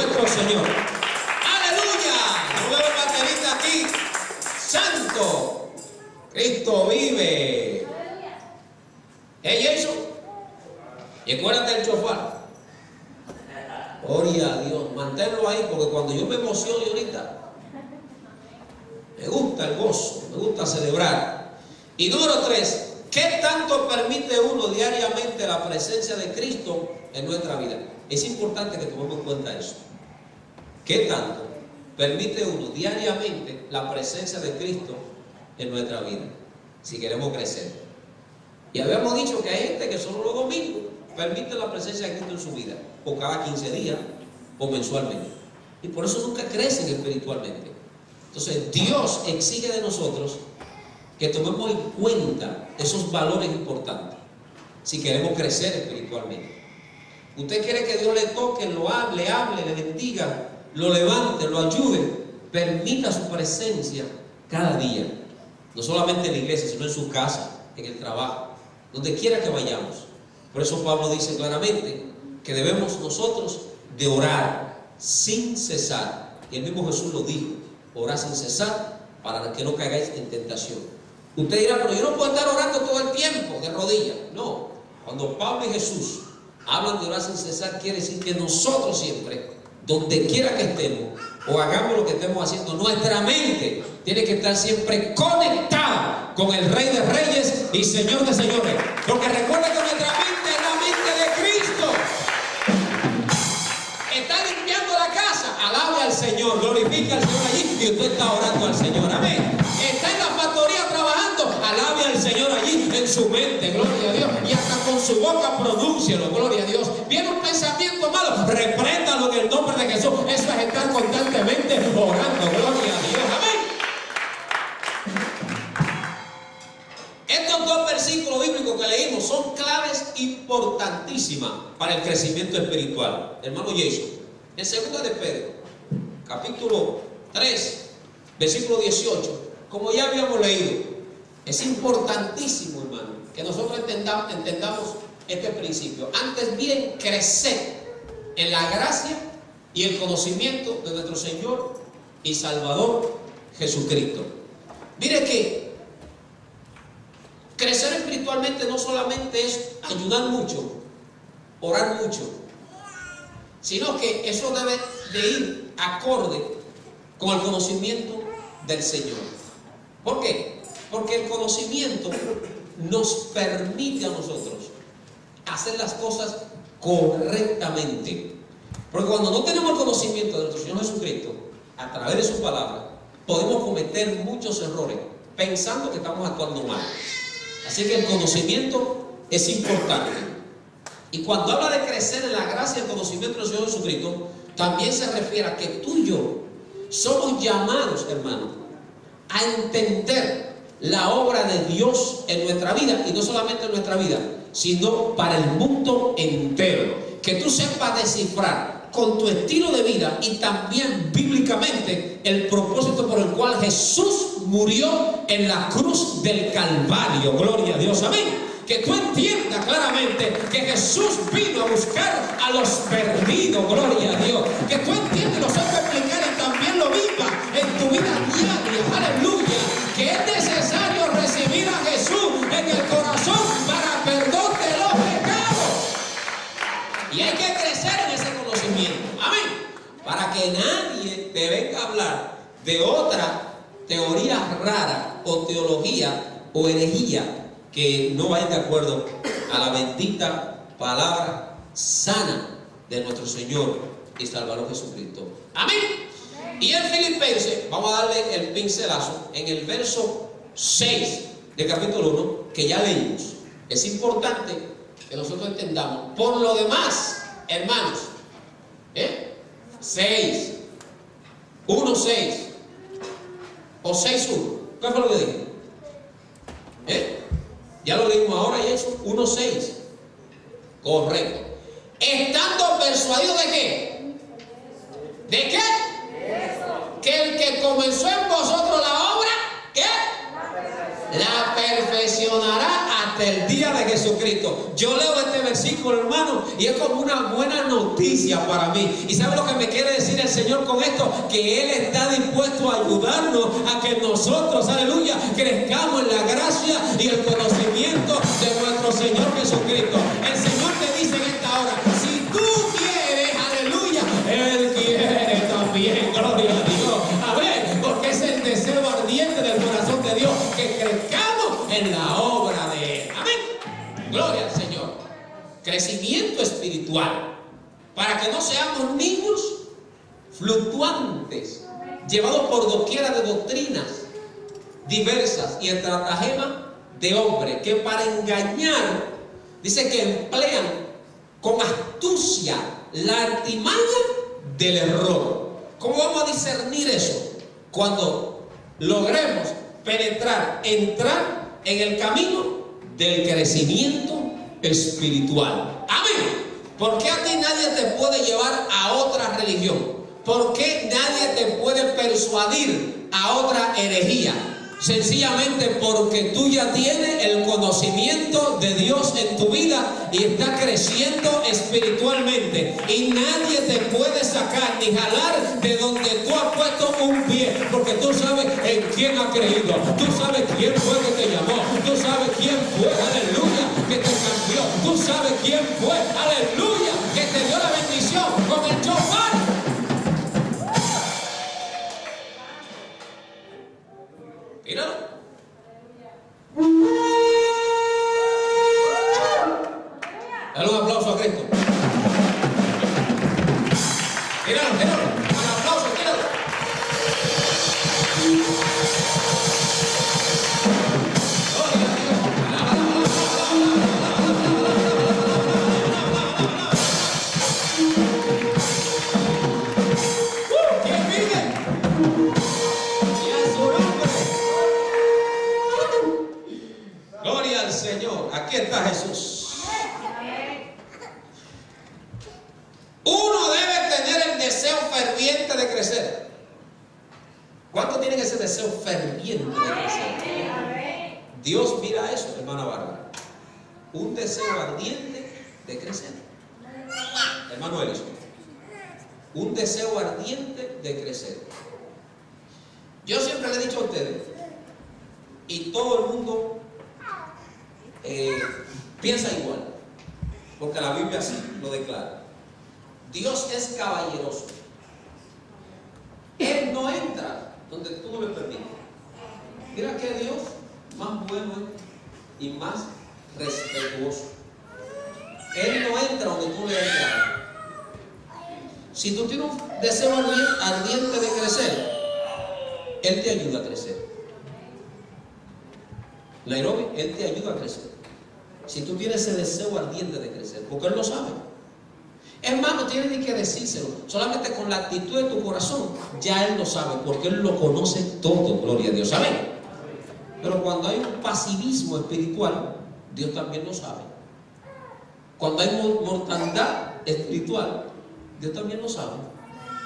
nuestro Señor. ¡Aleluya! Veo baterista aquí. ¡Santo! Cristo vive. ¿Eh, Jason? Y acuérdate del chofar. Gloria a Dios. Manténlo ahí porque cuando yo me emociono ahorita, me gusta el gozo, me gusta celebrar. Y número tres, ¿qué tanto permite uno diariamente la presencia de Cristo en nuestra vida? Es importante que tomemos en cuenta eso. ¿Qué tanto permite uno diariamente la presencia de Cristo en nuestra vida? Si queremos crecer. Y habíamos dicho que hay gente que solo los domingos permite la presencia de Cristo en su vida, o cada 15 días, o mensualmente. Y por eso nunca crecen espiritualmente. Entonces Dios exige de nosotros que tomemos en cuenta esos valores importantes si queremos crecer espiritualmente. Usted quiere que Dios le toque, lo hable, hable, le bendiga, lo levante, lo ayude, permita su presencia cada día. No solamente en la iglesia, sino en su casa, en el trabajo, donde quiera que vayamos. Por eso Pablo dice claramente que debemos nosotros de orar sin cesar. Y el mismo Jesús lo dijo, orar sin cesar para que no caigáis en tentación. Usted dirá, pero yo no puedo estar orando todo el tiempo de rodillas. No, cuando Pablo y Jesús hablan de orar sin cesar, quiere decir que nosotros siempre, donde quiera que estemos, o hagamos lo que estemos haciendo, nuestra mente tiene que estar siempre conectada con el Rey de Reyes y Señor de Señores. Porque recuerda que nuestra mente es la mente de Cristo. Está limpiando la casa, alabe al Señor, glorifica al Señor allí y usted está orando al Señor. Amén. Alabe al Señor allí en su mente, gloria a Dios. Y hasta con su boca pronúncialo, gloria a Dios. Viene un pensamiento malo, repréndalo en el nombre de Jesús. Eso es estar constantemente orando, gloria a Dios. Amén. Estos dos versículos bíblicos que leímos son claves importantísimas para el crecimiento espiritual. Hermano Jason, en segunda de Pedro, capítulo 3, versículo 18, como ya habíamos leído, es importantísimo, hermano, que nosotros entendamos, este principio. Antes bien, crecer en la gracia y el conocimiento de nuestro Señor y Salvador Jesucristo. Mire que crecer espiritualmente no solamente es ayudar mucho, orar mucho, sino que eso debe de ir acorde con el conocimiento del Señor. ¿Por qué? Porque el conocimiento nos permite a nosotros hacer las cosas correctamente. Porque cuando no tenemos conocimiento de nuestro Señor Jesucristo, a través de su palabra, podemos cometer muchos errores pensando que estamos actuando mal. Así que el conocimiento es importante. Y cuando habla de crecer en la gracia y el conocimiento del Señor Jesucristo, también se refiere a que tú y yo somos llamados, hermano, a entender la obra de Dios en nuestra vida, y no solamente en nuestra vida, sino para el mundo entero. Que tú sepas descifrar con tu estilo de vida y también bíblicamente el propósito por el cual Jesús murió en la cruz del Calvario. Gloria a Dios. Amén. Que tú entiendas claramente que Jesús vino a buscar a los perdidos. Gloria a Dios. Que tú entiendas, lo sepas explicar que nadie te venga a hablar de otra teoría rara o teología o herejía que no vaya de acuerdo a la bendita palabra sana de nuestro Señor y Salvador Jesucristo. Amén. Y en Filipenses, vamos a darle el pincelazo en el verso 6 del capítulo 1, que ya leímos. Es importante que nosotros entendamos. Por lo demás, hermanos, ¿eh? 6, 1, 6, o 6, 1. ¿Qué fue lo que dije? ¿Eh? Ya lo leímos ahora y eso, 1.6. Correcto. Estando persuadido de qué? ¿De qué? Que el que comenzó en vosotros la obra, ¿qué? La perfeccionará hasta el día de Jesucristo. Yo leo este versículo, hermano, y es como una buena noticia para mí. ¿Y sabe lo que me quiere decir el Señor con esto? Que Él está dispuesto a ayudarnos a que nosotros, aleluya, crezcamos en la gracia y el conocimiento de nuestro Señor Jesucristo. El Para que no seamos niños fluctuantes, llevados por doquiera de doctrinas diversas y estratagema de hombre que para engañar, dice que emplean con astucia la artimaña del error. ¿Cómo vamos a discernir eso? Cuando logremos penetrar, entrar en el camino del crecimiento espiritual. Amén. ¿Por qué a ti nadie te puede llevar a otra religión? ¿Por qué nadie te puede persuadir a otra herejía? Sencillamente porque tú ya tienes el conocimiento de Dios en tu vida y estás creciendo espiritualmente. Y nadie te puede sacar ni jalar de donde tú has puesto un pie. Porque tú sabes en quién ha creído. Tú sabes quién fue que te llamó. Tú sabes quién fue, aleluya, que te cambió. Tú sabes quién fue, aleluya, donde tú no le permites. Mira que Dios más bueno y más respetuoso. Él no entra donde tú le entras. Si tú tienes un deseo ardi- ardiente de crecer, Él te ayuda a crecer. Nairobi, Él te ayuda a crecer. Si tú tienes ese deseo ardiente de crecer, porque Él lo sabe. Hermano, tiene ni que decírselo. Solamente con la actitud de tu corazón, ya Él lo sabe, porque Él lo conoce todo. Gloria a Dios. ¿Saben? Pero cuando hay un pasivismo espiritual, Dios también lo sabe. Cuando hay mo- mortandad espiritual, Dios también lo sabe.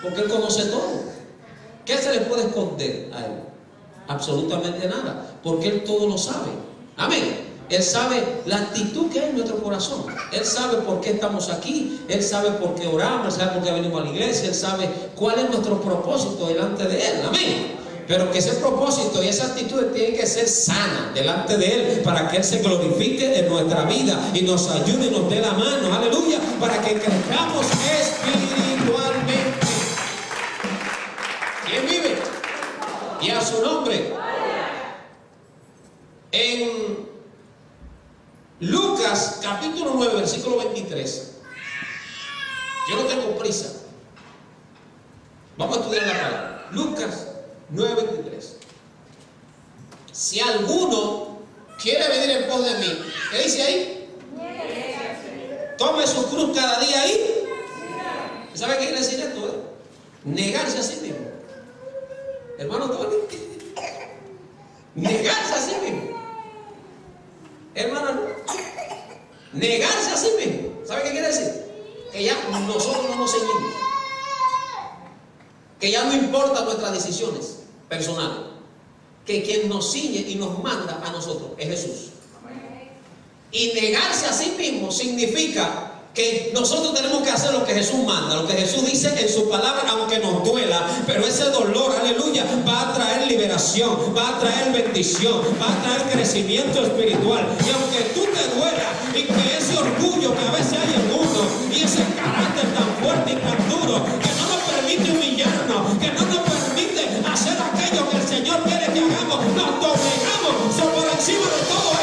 Porque Él conoce todo. ¿Qué se le puede esconder a Él? Absolutamente nada. Porque Él todo lo sabe. Amén. Él sabe la actitud que hay en nuestro corazón. Él sabe por qué estamos aquí. Él sabe por qué oramos. Él sabe por qué venimos a la iglesia. Él sabe cuál es nuestro propósito delante de Él. Amén. Pero que ese propósito y esa actitud tiene que ser sana delante de Él para que Él se glorifique en nuestra vida y nos ayude y nos dé la mano. Aleluya. Para que crezcamos espiritualmente. ¿Quién vive? Y a su nombre. En Lucas capítulo 9, versículo 23. Yo no tengo prisa. Vamos a estudiar la palabra. Lucas 9, 23. Si alguno quiere venir en pos de mí, ¿qué dice ahí? Tome su cruz cada día ahí. ¿Sabe qué quiere decir esto? eh? Negarse a sí mismo. Hermano Tony. Negarse a sí mismo. Hermana, negarse a sí mismo. ¿Sabe qué quiere decir? Que ya nosotros no nos seguimos. Que ya no importan nuestras decisiones personales. Que quien nos ciñe y nos manda a nosotros es Jesús. Y negarse a sí mismo significa que nosotros tenemos que hacer lo que Jesús manda, lo que Jesús dice en su palabra, aunque nos duela, pero ese dolor, aleluya, va a traer liberación, va a traer bendición, va a traer crecimiento espiritual. Y aunque tú te duela y que ese orgullo que a veces hay en uno y ese carácter tan fuerte y tan duro, que no nos permite humillarnos, que no nos permite hacer aquello que el Señor quiere que hagamos, nos doblegamos sobre encima de todo.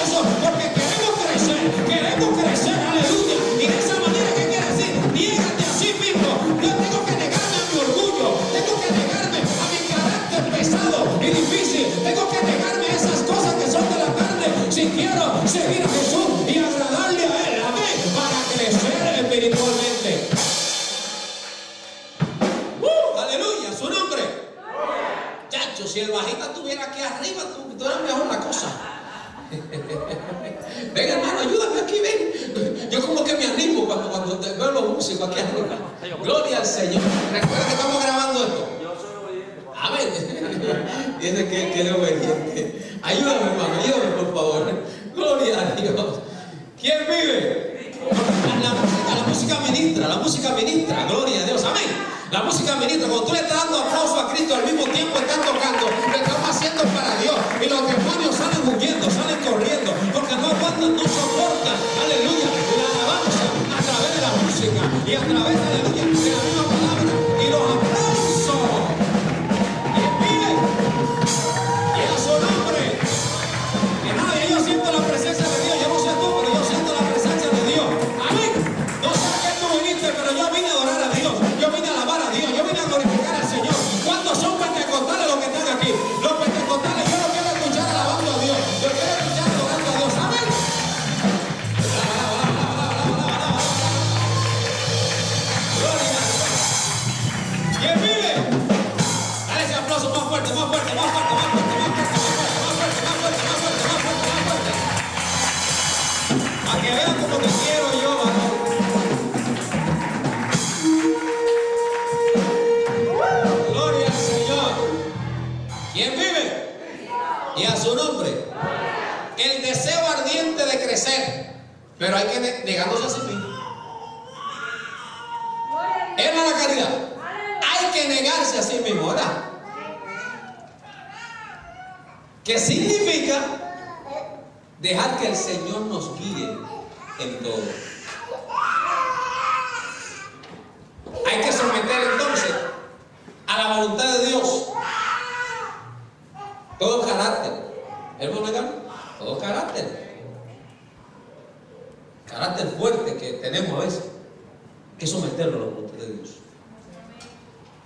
la voluntad de Dios.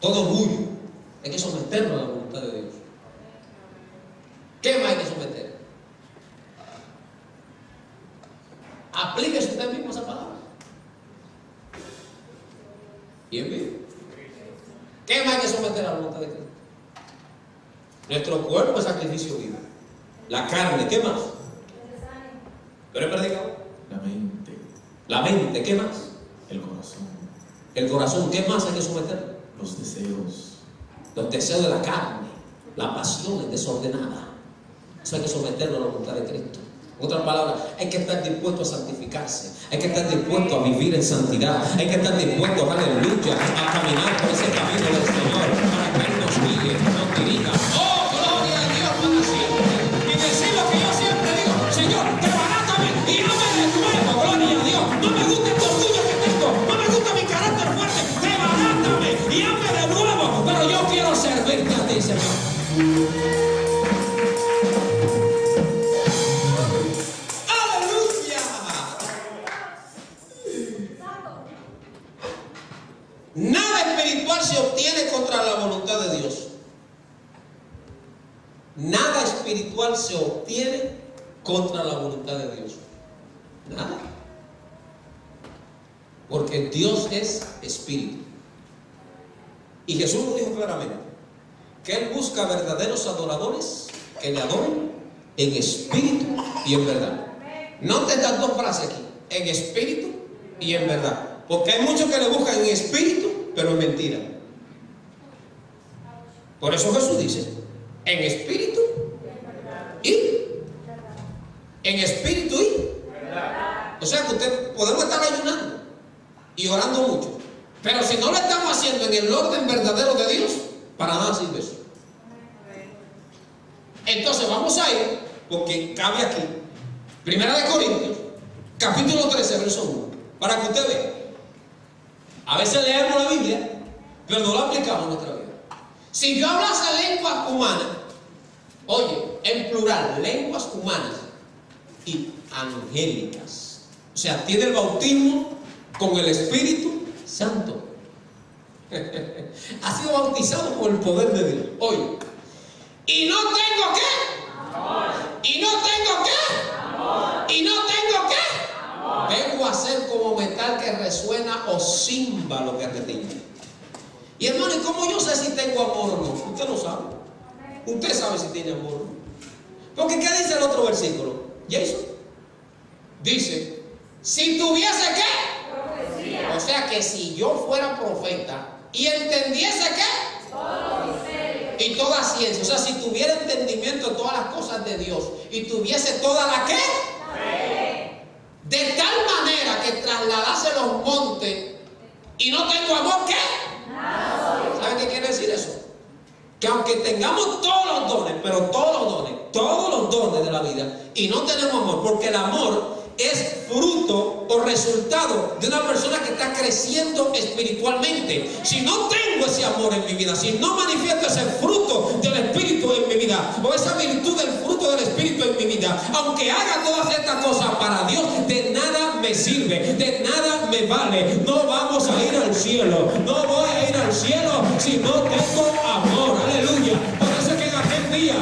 Todo orgullo es que someternos a la voluntad de Dios. que estar dispuesto a santificarse, hay que estar dispuesto a vivir en santidad, hay que estar dispuesto, aleluya, a caminar por ese camino del Señor. Nada espiritual se obtiene contra la voluntad de Dios. Nada. Porque Dios es espíritu. Y Jesús lo dijo claramente, que Él busca verdaderos adoradores que le adoren en espíritu y en verdad. No te dan dos frases aquí, en espíritu y en verdad. Porque hay muchos que le buscan en espíritu, pero en mentira. Por eso Jesús dice, en espíritu y en espíritu y o sea que usted podemos estar ayunando y orando mucho pero si no lo estamos haciendo en el orden verdadero de Dios para nada sirve eso. Entonces vamos a ir porque cabe aquí. Primera de Corintios capítulo 13 verso 1 para que usted vea. A veces leemos la Biblia pero no la aplicamos nuestra vida si yo hablase lenguas humanas, oye, en plural, lenguas humanas y angélicas. O sea, tiene el bautismo con el Espíritu Santo. ha sido bautizado con el poder de Dios. Oye, y no tengo qué. Y no tengo qué. Y no tengo qué. Vengo a ser como metal que resuena o címbalo que retiene. Y hermano, ¿y cómo yo sé si tengo amor o no? Usted lo sabe. Usted sabe si tiene amor o no. Porque ¿qué dice el otro versículo? Jason. Dice, si tuviese qué. O sea que si yo fuera profeta y entendiese qué. Y toda ciencia. O sea, si tuviera entendimiento de todas las cosas de Dios y tuviese toda la qué. De tal manera que trasladase los montes y no tengo amor, ¿qué? ¿Sabe qué quiere decir eso? Que aunque tengamos todos los dones, pero todos los dones, todos los dones de la vida, y no tenemos amor, porque el amor es fruto o resultado de una persona que está creciendo espiritualmente. Si no tengo ese amor en mi vida, si no manifiesto ese fruto del Espíritu en mi vida, o esa virtud del fruto del Espíritu en mi vida, aunque haga todas estas cosas para Dios, de nada me sirve, de nada me vale. No vamos a ir al cielo, no voy a ir al cielo si no tengo amor. Aleluya. Por eso es que en aquel día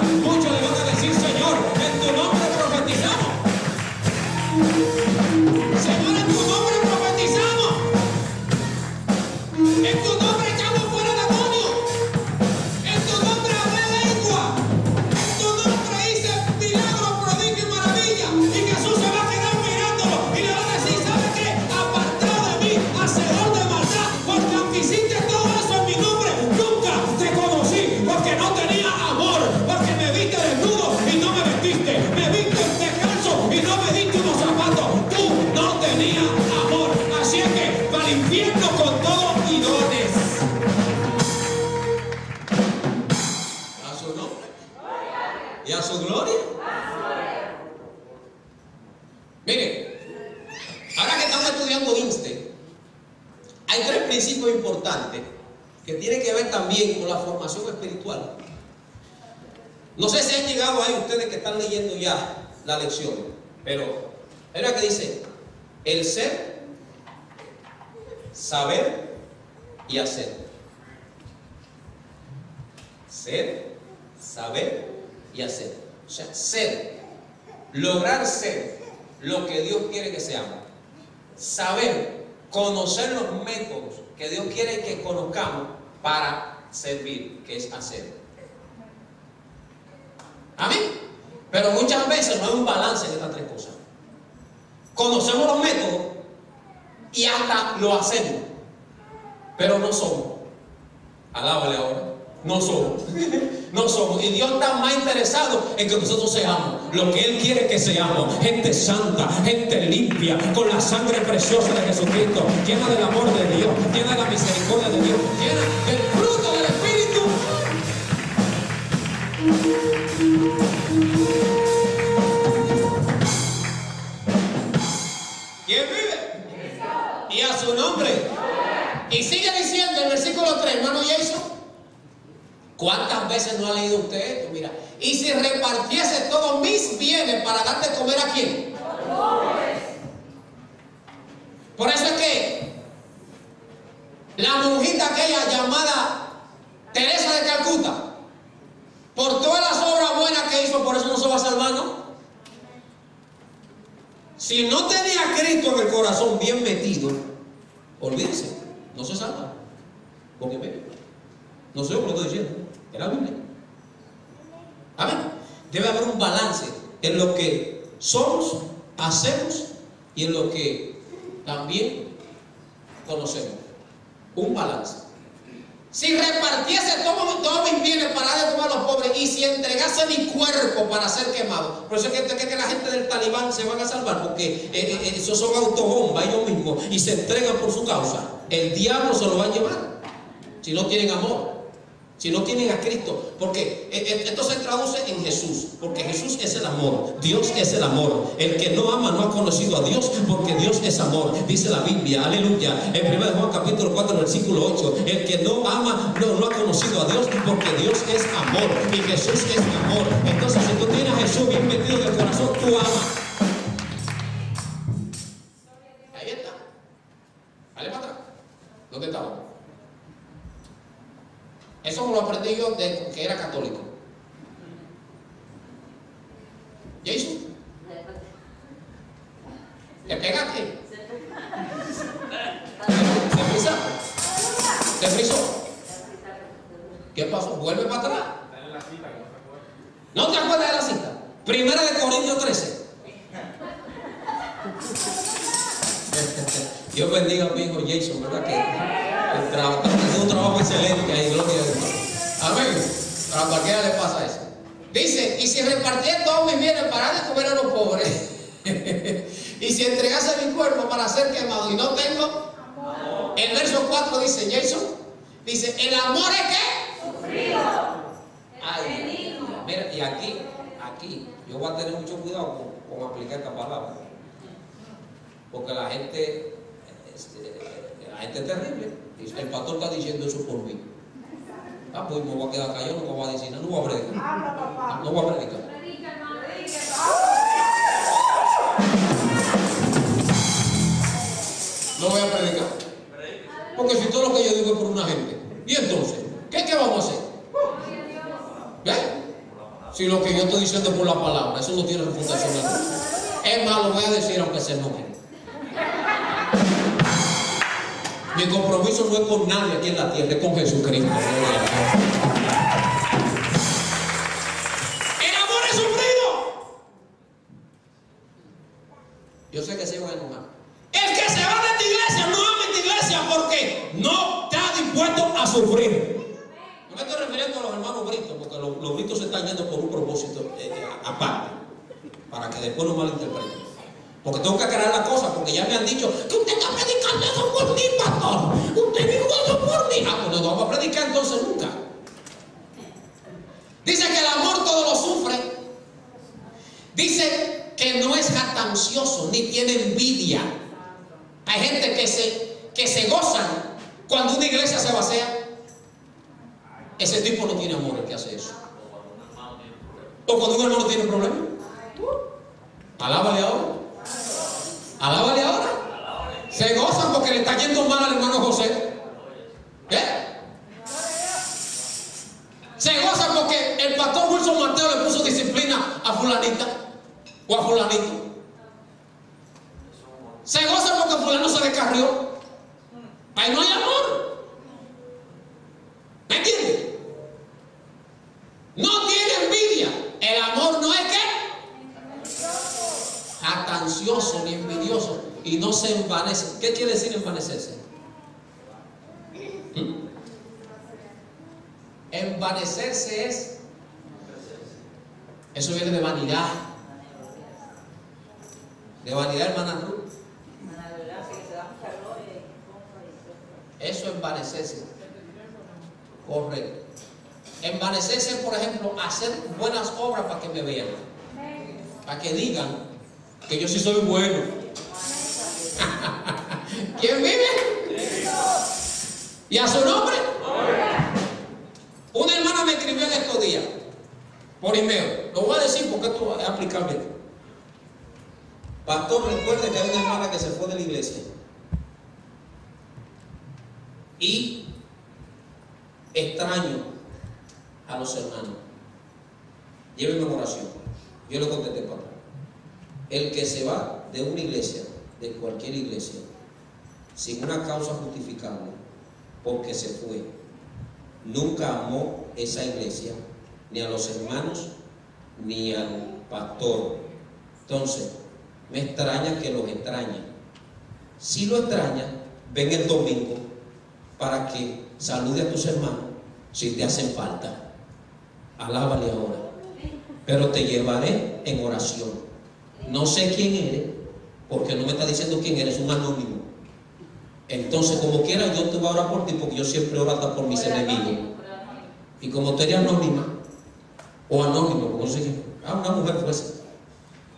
Dios quiere que seamos. Saber, conocer los métodos que Dios quiere que conozcamos para servir, que es hacer. Amén. Pero muchas veces no hay un balance en estas tres cosas. Conocemos los métodos y hasta lo hacemos, pero no somos. Alábale ahora. No somos. No somos. Y Dios está más interesado en que nosotros seamos lo que Él quiere que seamos. Gente santa, gente limpia, con la sangre preciosa de Jesucristo, llena del amor de Dios, llena de la misericordia de Dios, llena del fruto del Espíritu. ¿Quién vive? Y a su nombre. Y sigue diciendo el versículo 3, hermano Jason. ¿Cuántas veces no ha leído usted esto? Mira, y si repartiese todos mis bienes para darte comer a quién? Por eso es que la monjita aquella llamada Teresa de Calcuta, por todas las obras buenas que hizo, por eso no se va a salvar, ¿no? Si no tenía Cristo en el corazón bien metido, olvídese, no se salva. Porque ve, no sé lo que estoy diciendo, es la Biblia. Amén. Debe haber un balance en lo que somos, hacemos y en lo que también conocemos. Un balance. si repartiese todos todo mis bienes para dar de comer a los pobres y si entregase mi cuerpo para ser quemado. Por eso es que, que, la gente del talibán se van a salvar, porque eh, eh, esos son autobombas ellos mismos y se entregan por su causa. El diablo se lo va a llevar si no tienen amor si no tienen a Cristo. Porque eh, esto se traduce en Jesús, porque Jesús es el amor, Dios es el amor. El que no ama no ha conocido a Dios, porque Dios es amor. Dice la Biblia, aleluya. En 1 Juan capítulo 4, versículo 8, el que no ama no, no ha conocido a Dios, porque Dios es amor y Jesús es amor. Entonces, si tú tienes a Jesús bien metido en el corazón, tú amas. Ahí está. Dale para atrás. ¿Dónde estamos? Eso me lo aprendí yo de que era católico. ¿Jason? ¿Te pegaste? ¿Te frisó? ¿Te frisó? ¿Qué pasó? Vuelve para atrás. ¿No te acuerdas de la cita? Primera de Corintios 13. Dios bendiga a mi hijo Jason, ¿verdad? Que el hace un trabajo excelente ahí, gloria a Dios. Amén. A cualquiera le pasa eso. Dice, y si repartiera todos mis bienes para de comer a los pobres, y si entregase mi cuerpo para ser quemado y no tengo, el verso 4 dice, Jason, dice, el amor es qué? Sufrido. Ay, mira, y aquí, aquí, yo voy a tener mucho cuidado con, con aplicar esta palabra. Porque la gente, este, la gente es terrible. El pastor está diciendo eso por mí. Ah, pues me voy a quedar callado, no voy a decir nada, no voy a predicar. No voy a predicar. No voy a predicar. Porque si todo lo que yo digo es por una gente. ¿Y entonces? ¿Qué, qué vamos a hacer? ¿Ves? Si lo que yo estoy diciendo es por la palabra, eso no tiene reputación. Es más, lo voy a decir aunque se enojen. Mi compromiso no es con nadie aquí en la tierra, es con Jesucristo. El amor es sufrido. Yo sé que se van a enojar. El que se va de esta iglesia no ama esta iglesia porque no está dispuesto a sufrir. No me estoy refiriendo a los hermanos britos, porque los, los britos se están yendo por un propósito eh, eh, aparte, para que después no malinterpreten. Porque tengo que aclarar la cosa, porque ya me han dicho que usted está predicando eso por mí, pastor. Usted dijo eso por mí. Ah, pues no vamos a predicar entonces nunca. Dice que el amor todo lo sufre. Dice que no es ni tiene envidia. Hay gente que se, que se gozan cuando una iglesia se vacía. Ese tipo no tiene amor el que hace eso. O cuando un hermano tiene un problema. Alábale ahora. Alábale ahora. Se gozan porque le está yendo mal al hermano José. ¿Eh? Se gozan porque el pastor Wilson Mateo le puso disciplina a fulanita o a fulanito. Se gozan porque fulano se descarrió. Ahí no hay amor. ¿Me entiendes? No tiene envidia. El amor no es qué? Jactancioso ni envidioso. Y no se envanece. ¿Qué quiere decir envanecerse? ¿Mm? Envanecerse es. Eso viene de vanidad. De vanidad, hermana Ruth. Eso es envanecerse. Correcto. Envanecerse, por ejemplo, hacer buenas obras para que me vean. Para que digan que yo sí soy bueno. ¿Quién vive? ¿Y a su nombre? Una hermana me escribió en estos días por email. Lo voy a decir porque esto es aplicable. Pastor, recuerde que hay una hermana que se fue de la iglesia. Y extraño a los hermanos. Llévenme en oración. Yo le contesté atrás. El que se va de una iglesia, de cualquier iglesia, sin una causa justificable, porque se fue, nunca amó esa iglesia, ni a los hermanos, ni al pastor. Entonces, me extraña que los extrañe. Si lo extraña, ven el domingo para que salude a tus hermanos si te hacen falta. Alábale ahora. Pero te llevaré en oración. No sé quién eres, porque no me está diciendo quién eres, un anónimo. Entonces, como quiera, yo te voy a orar por ti, porque yo siempre oro hasta por mis enemigos. Y como tú eres anónima, o anónimo, como se dice, ah, una mujer fuese.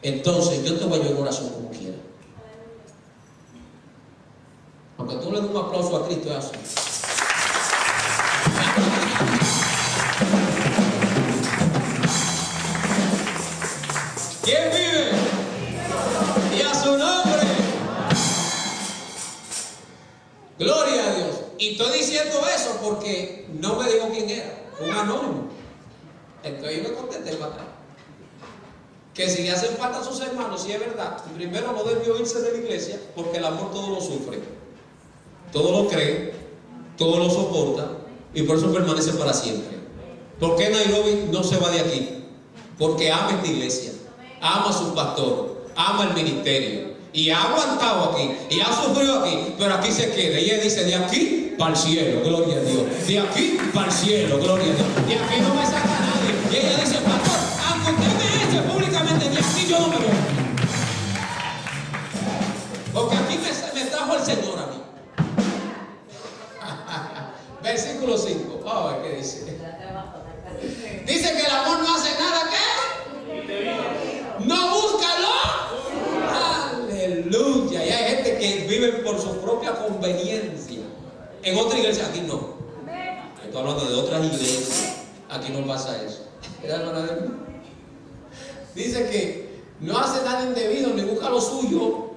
Entonces, yo te voy a llevar en oración como quiera. Aunque tú le des un aplauso a Cristo, es así. ¿Quién vive? Y a su nombre. Gloria a Dios. Y estoy diciendo eso porque no me dijo quién era, un anónimo. Entonces yo me contesté para atrás. Que si le hacen falta a sus hermanos, si es verdad, primero no debió irse de la iglesia porque el amor todo lo sufre, todo lo cree, todo lo soporta y por eso permanece para siempre. ¿Por qué Nairobi no se va de aquí? Porque ama esta iglesia, ama a su pastor, ama el ministerio y ha aguantado aquí y ha sufrido aquí, pero aquí se queda. Y ella dice: De aquí para el cielo, gloria a Dios. De aquí para el cielo, gloria a Dios. De aquí no me saca nadie. Y ella dice: Pastor, aunque usted me eche públicamente, de aquí yo no me voy. Porque aquí me, me trajo el Señor Versículo 5. Vamos a ver qué dice. Dice que el amor no hace nada, ¿qué? No búscalo. Aleluya. Y hay gente que vive por su propia conveniencia. En otra iglesia, aquí no. Estoy hablando de otras iglesias. Aquí no pasa eso. Dice que no hace nada indebido ni busca lo suyo.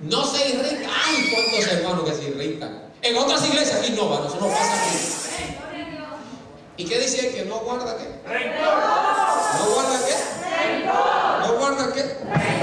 No se irrita. ¡Ay! ¿Cuántos hermanos que se irritan? En otras iglesias aquí no, bueno, eso no pasa aquí. ¿Y qué dice que no guarda qué? ¿No guarda qué? ¿No guarda qué?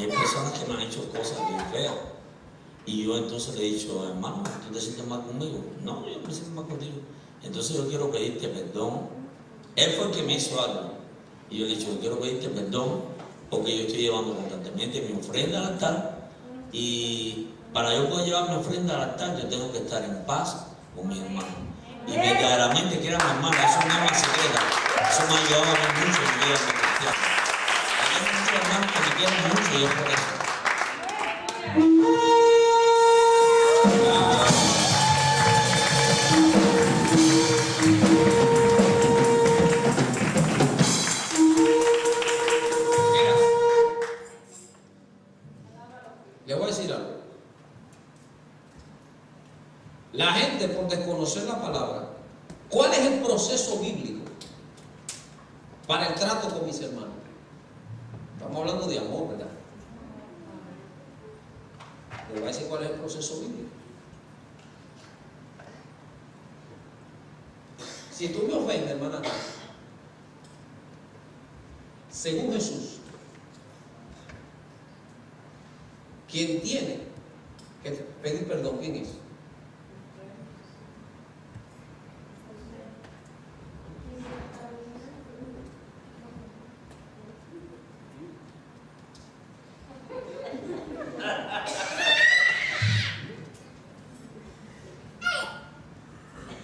Hay personas que me han hecho cosas bien feas. Y yo entonces le he dicho, hermano, ¿tú te sientes mal conmigo? No, yo me siento mal contigo. Entonces yo quiero pedirte perdón. Él fue el que me hizo algo. Y yo le he dicho, yo quiero pedirte perdón porque yo estoy llevando constantemente mi ofrenda al altar. Y para yo poder llevar mi ofrenda al altar, yo tengo que estar en paz con mis hermanos. Y verdaderamente que era mi hermano, eso no es una secreta. Eso me ha ayudado mucho en mi vida Giống.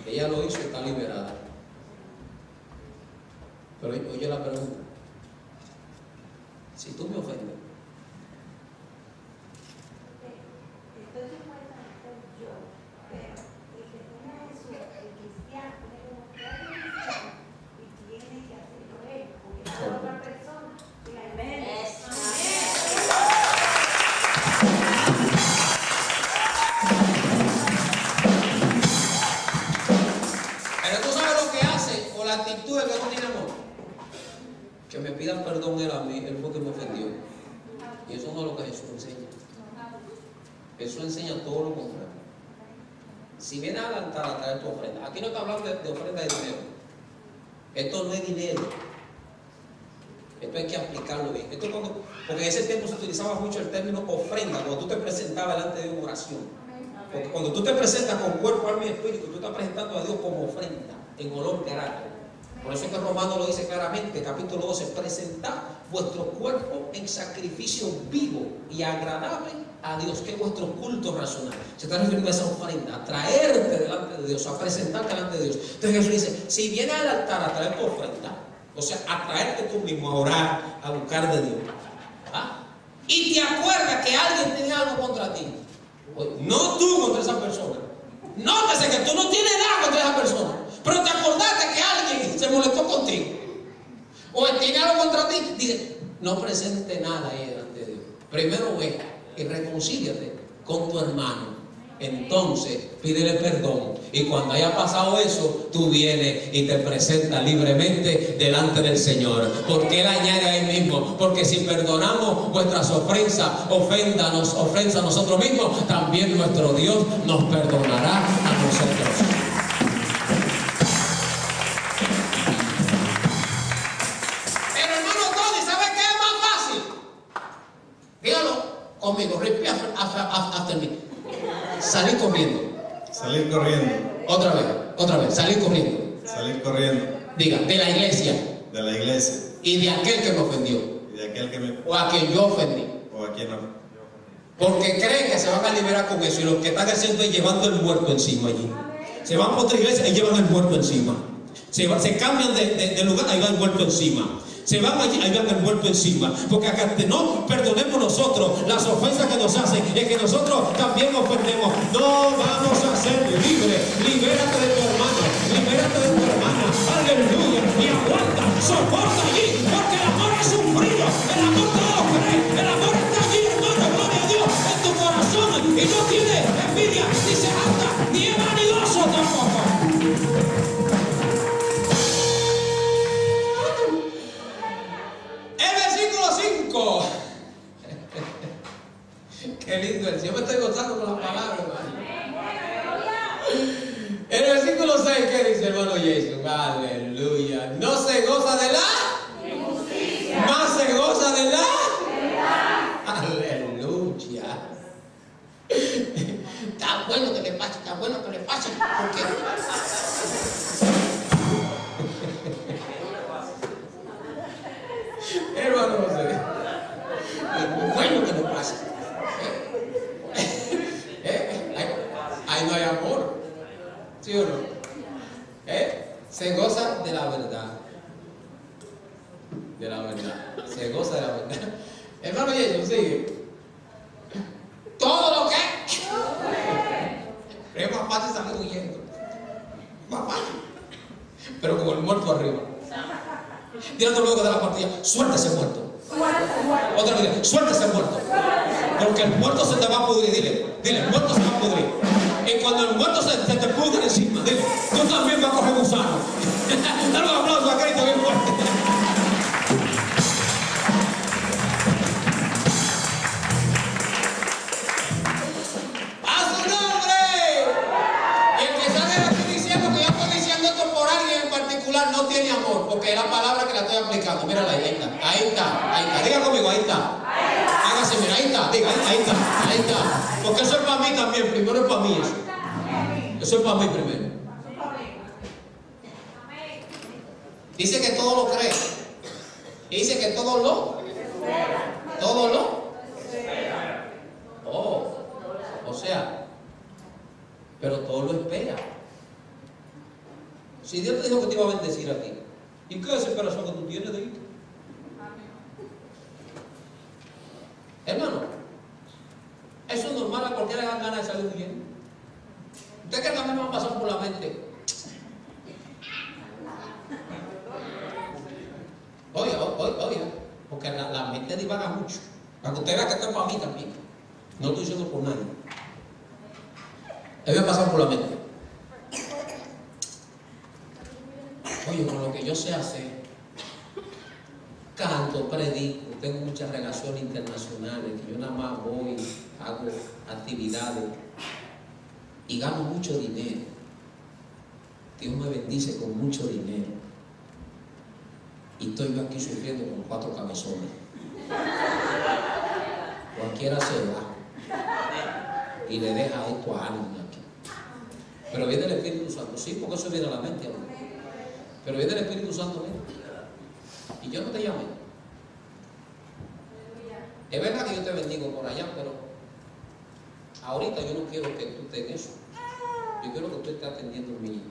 Ella lo hizo y está liberada. Pero oye la pregunta. Si tú me presentas con cuerpo, alma y espíritu, tú estás presentando a Dios como ofrenda, en olor grato. Por eso es que Romano lo dice claramente, capítulo 12, presentad vuestro cuerpo en sacrificio vivo y agradable a Dios, que es vuestro culto racional. Se está refiriendo a esa ofrenda, a traerte delante de Dios, a presentarte delante de Dios. Entonces Jesús dice, si vienes al altar a traer tu ofrenda, o sea, a traerte tú mismo, a orar, a buscar de Dios, ¿ah? y te acuerdas que alguien tenía algo contra ti, no tú contra esa persona. Nótese que tú no tienes nada contra esa persona. Pero te acordaste que alguien se molestó contigo. O tiene algo contra ti. Dice, no presente nada ahí delante de Dios. Primero ve y reconcíliate con tu hermano. Entonces pídele perdón. Y cuando haya pasado eso, tú vienes y te presentas libremente delante del Señor. Porque Él añade ahí mismo. Porque si perdonamos vuestras ofensas, oféndanos, ofensa a nosotros mismos, también nuestro Dios nos perdonará a nosotros. Pero hermano Tony, ¿sabe qué es más fácil? Dígalo conmigo, repeat after, after, after me. Salir corriendo. Salir corriendo, Otra vez, otra vez, salir corriendo. salir corriendo Diga, de la iglesia de la iglesia y de aquel que me ofendió y de aquel que me o a quien yo ofendí. o a quien no. Porque creen que se van a liberar con eso y lo que están haciendo es llevando el muerto encima allí. Se van por otra iglesia y llevan el muerto encima. Se, va- se cambian de, de- de lugar, ahí va el muerto encima. Se van allí, ahí van el muerto encima. Porque acá te- no perdonemos nosotros las ofensas que nos hacen, es que nosotros también ofendemos. No vamos a ser libres. Libérate de tu hermano, libérate de tu hermana. Aleluya. Y aguanta, soporta allí, porque el amor es un frío. El amor todo lo cree. El amor está allí, hermano, gloria a Dios, en tu corazón. Y no tiene envidia, ni se anda, El Yo me estoy gozando con las palabras, hermano. El versículo 6, ¿qué dice hermano Jason? Aleluya. No se goza de la. Más se goza de la. Aleluya. Está bueno que le pase, está bueno que le pase. Porque. ¿Sí o no? ¿Eh? Se goza de la verdad. De la verdad. Se goza de la verdad. Hermano Yeyo, sigue. Todo lo que. Es más fácil salir huyendo. Más fácil. Pero con el muerto arriba. Tirando luego de la partida, suelta ese muerto. Otra vez, suelta ese muerto. Porque el muerto se te va a pudrir, dile, dile, muerto Y dice que todo lo. Todo lo. sea, pero todo lo espera. Si Dios te dijo que te iba a bendecir a ti, ¿y qué desesperación que tú tienes de irte? Hermano, eso es normal a cualquiera le dan ganas de salir huyendo. ¿Usted cree que mí me va a pasar por la mente? Oiga, o- o- oiga, porque mente divaga mucho. Para que usted vea que esto es mí también. No estoy diciendo por nadie. Me va a pasar por la mente. Oye, con lo que yo sé hacer, canto, predico, tengo muchas relaciones internacionales, que yo nada más voy, hago actividades y gano mucho dinero. Dios me bendice con mucho dinero. Y estoy yo aquí sufriendo con cuatro cabezones. Cualquiera se va y le deja esto a alguien aquí. Pero viene el Espíritu Santo, sí, porque eso viene a la mente. Pero viene el Espíritu Santo, mira. Y yo no te llamé. Es verdad que yo te bendigo por allá, pero ahorita yo no quiero que tú estés eso. Yo quiero que tú estés atendiendo mi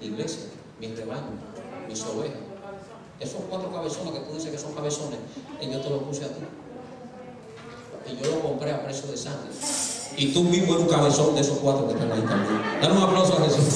iglesia, mi rebaño, mis ovejas. Esos cuatro cabezones que tú dices que son cabezones, y yo te los puse a ti. Y yo los compré a precio de sangre. Y tú mismo eres un cabezón de esos cuatro que están ahí también. Dale un aplauso a Jesús.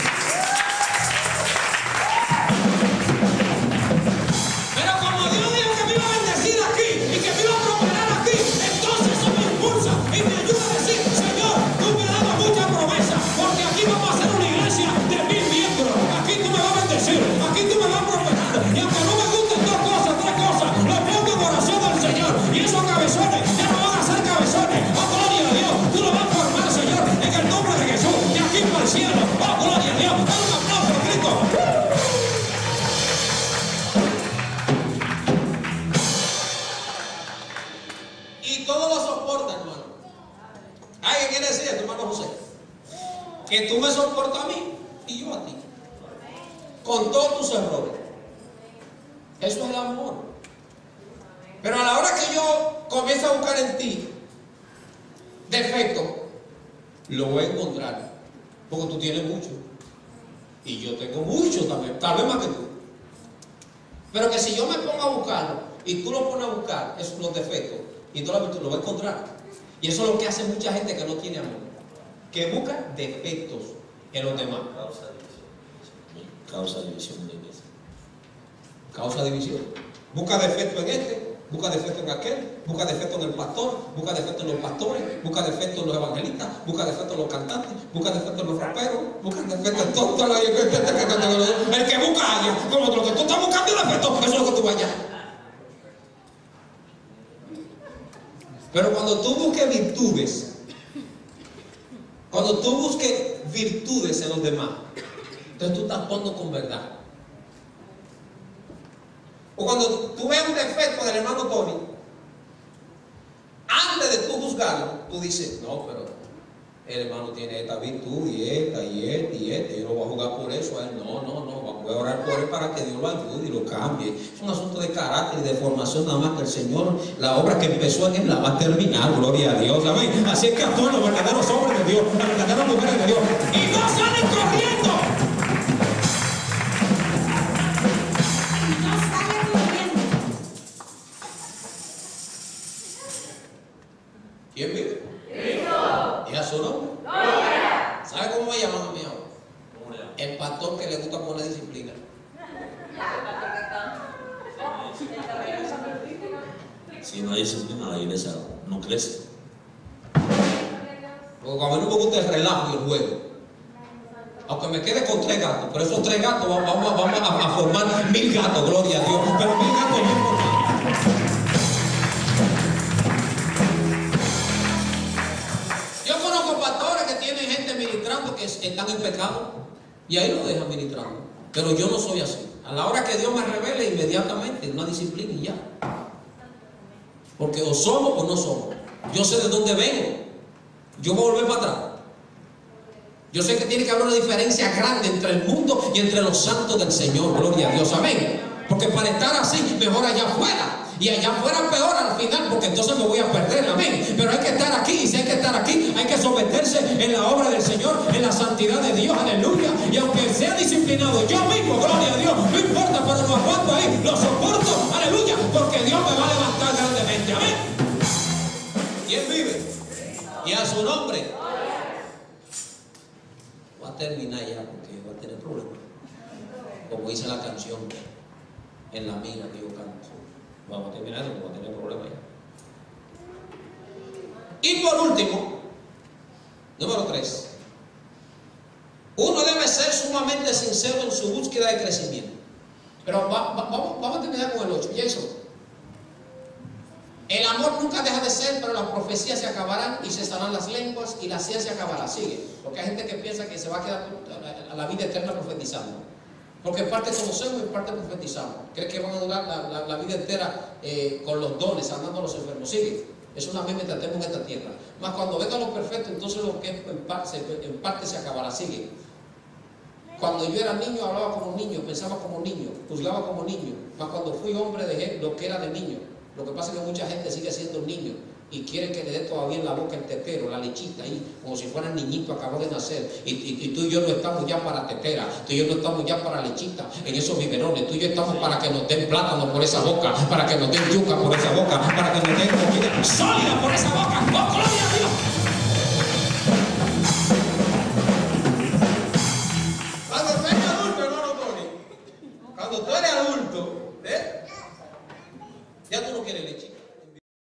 Defectos en los demás. Causa división. Causa división en la iglesia. Causa división. Busca defecto en este, busca defecto en aquel, busca defecto en el pastor, busca defecto en los pastores, busca defecto en los evangelistas, busca defecto en los cantantes, busca defecto en los raperos, busca defecto en todo. El que busca allá, como lo que tú estás buscando defecto, eso es lo que tú vayas. Pero cuando tú busques virtudes, cuando tú busques virtudes en los demás, entonces tú estás actuando con verdad. O cuando tú ves un defecto del hermano Tony, antes de tú juzgarlo, tú dices, no, pero el hermano tiene esta virtud y esta y esta y esta, yo no voy a jugar por eso a él. No, no, no, voy a orar por él para que Dios lo ayude y lo cambie. Es un asunto de carácter y de formación, nada más que el Señor, la obra que empezó en él la va a terminar, gloria a Dios, amén. Así es que actúan los verdaderos hombres de Dios, las verdaderas mujeres de Dios, y no salen corriendo. Si no hay disciplina, la iglesia no crece. Porque a mí no me gusta el relajo y el juego. Aunque me quede con tres gatos, pero esos tres gatos vamos, a, formar mil gatos, gloria a Dios. Pero mil gatos no. Yo conozco pastores que tienen gente ministrando que están en pecado y ahí lo dejan ministrando. Pero yo no soy así. A la hora que Dios me revele, inmediatamente una disciplina y ya. Porque o somos o no somos. Yo sé de dónde vengo. Yo voy a volver para atrás. Yo sé que tiene que haber una diferencia grande entre el mundo y entre los santos del Señor. Gloria a Dios. Amén. Porque para estar así, mejor allá afuera. Y allá afuera peor al final, porque entonces me voy a perder. Amén. Pero hay que estar aquí. Y si hay que estar aquí, hay que someterse en la obra del Señor, en la santidad de Dios, aleluya. Y aunque sea disciplinado yo mismo, gloria a Dios, no importa, pero lo aguanto ahí, lo soporto, aleluya, porque Dios me va a levantar grandemente, amén. Y Él vive, y a su nombre. Voy a terminar ya porque voy a tener problemas. Como dice la canción, en la mira que yo canto. Vamos a terminar porque voy a tener problemas ya. Y por último, número tres, uno debe ser sumamente sincero en su búsqueda de crecimiento. Pero va- va- vamos, vamos a terminar con el 8. Jason. El amor nunca deja de ser, pero las profecías se acabarán y cesarán las lenguas y la ciencia acabará. Sigue. Porque hay gente que piensa que se va a quedar a la vida eterna profetizando. Porque en parte conocemos y en parte profetizamos. ¿Crees que van a durar la, vida entera eh, con los dones, andando a los enfermos? Sigue. Es una vez mientras estemos en esta tierra. Más cuando venga lo perfecto, entonces lo que en parte, se- en parte se acabará. Sigue. Cuando yo era niño hablaba como niño, pensaba como niño, juzgaba como niño. Más cuando fui hombre dejé lo que era de niño. Lo que pasa es que mucha gente sigue siendo niño y quiere que le dé todavía en la boca el tetero, la lechita ahí, como si fuera niñito acabó de nacer. Y, tú y yo no estamos ya para tetera, tú y yo no estamos ya para lechita en esos biberones, tú y yo estamos para que nos den plátano por esa boca, para que nos den yuca por esa boca, para que nos den comida sólida por esa boca. ¡Oh,